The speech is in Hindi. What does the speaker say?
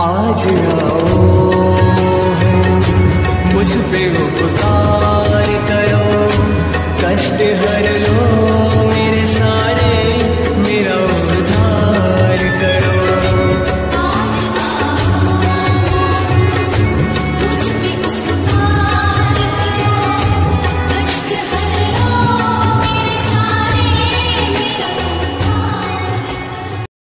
आज आओ। मुझ पे उपकार करो कष्ट हर लो